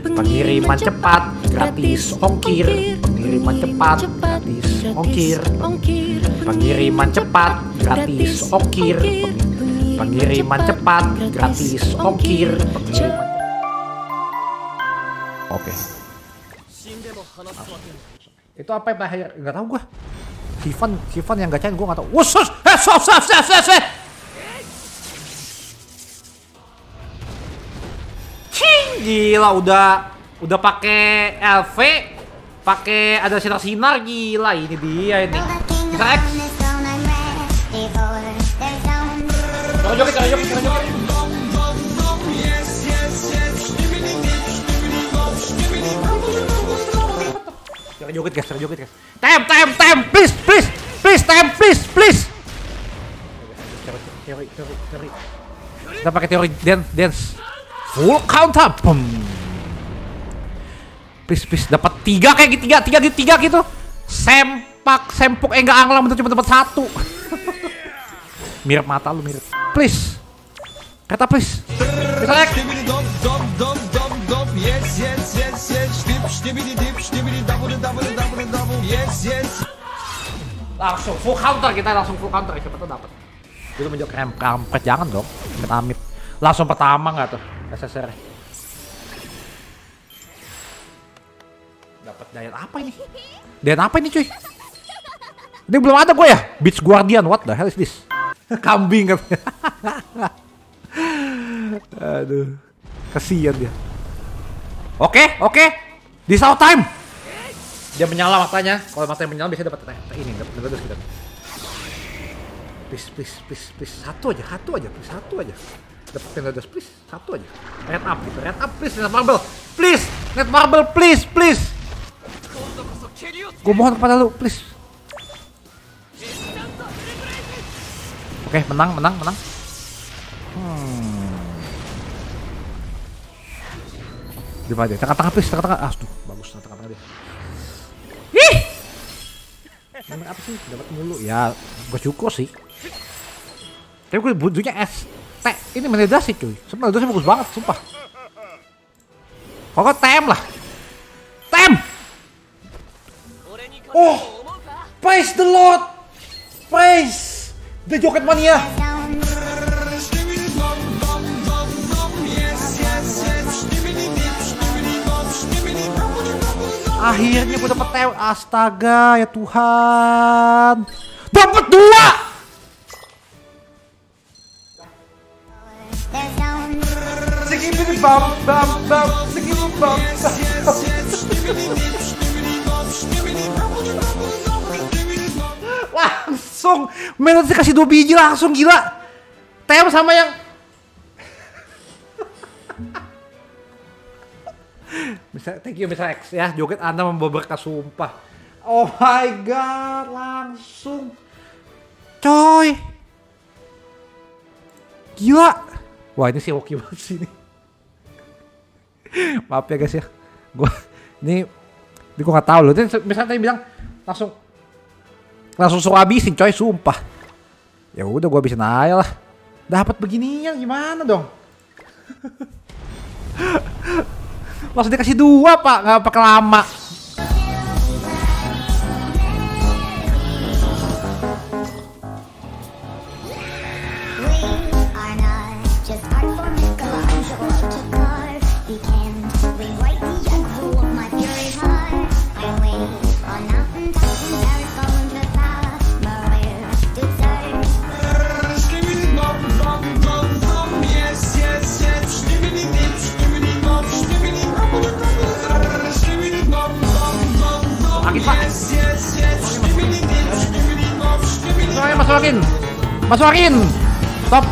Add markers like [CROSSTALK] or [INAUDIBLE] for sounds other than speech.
Pengiriman cepat, gratis ongkir. Pengiriman cepat, gratis ongkir. Pengiriman cepat, gratis ongkir. Pengiriman cepat, gratis ongkir. Pengiriman Oke. Itu apa ya Pak? Enggak tahu gua. Sivan, Sivan yang gacain gua enggak tahu. Wusus, eh, sof, sof, sof, sof. Gila udah udah pakai LV, pakai ada sinar-sinar gila ini dia ini. Bisa X. Joget, cara joget, cara joget. Cara joget guys, cara joget guys. Tem, tem, tem, please, please, please, tem, please, please. Teori, teori, teori. Kita pakai teori dance, dance. Full counter, boom. Please, please, dapat tiga kayak gitu, tiga, tiga gitu, tiga gitu. Sempak, sempuk, eh enggak anglang, cuma dapat satu. [LAUGHS] mirip mata lu mirip. Please, kata please. Yes langsung full counter kita langsung full counter siapa tuh dapat itu krem kampret jangan dong amit langsung pertama nggak tuh SSR dapat daya apa ini? Daya apa ini cuy? Ini belum ada gue ya? Beach Guardian what the hell is this? [LAUGHS] Kambing kan [LAUGHS] aduh. Kasihan dia. Oke oke. Di south time. Dia menyala matanya. Kalau matanya menyala biasanya dapat ini, dapat dapat kita. Please, please, please, please, satu aja, satu aja, please, satu aja. Dapat pendados, please, satu aja. Red up gitu, red up, please, net marble, please, net marble, please, please. Gue mohon kepada lu, please. Oke, menang, menang, menang. Hmm. Di mana dia? Tengah-tengah, please, tengah-tengah. Ah, tuh, bagus, tengah-tengah dia. Ih! Namanya apa sih? Dapat mulu. Ya, gue syukur sih. Tapi gue butuhnya S. T. Ini menedasi cuy. Sebenarnya bagus banget, sumpah. Pokoknya TM lah. TM! Oh! Praise the Lord! Praise! The Joket Mania! Akhirnya gue dapet TM. Astaga, ya Tuhan. Dapat dua! Bam bam bam, bam. langsung kasih dua biji langsung gila. Tem sama yang bisa thank you bisa X ya. Joget anda membawa berkah sumpah. Oh my god langsung. Coy. Gila. Wah ini sih oke banget sih ini maaf ya guys ya. Gua ini ini gua nggak tahu loh. Ini misalnya tadi bilang langsung langsung suruh habisin coy sumpah. Ya udah gua habisin aja lah. Dapat beginian gimana dong? [LAUGHS] Langsung dikasih dua pak. Nggak pakai lama masukin masukin stop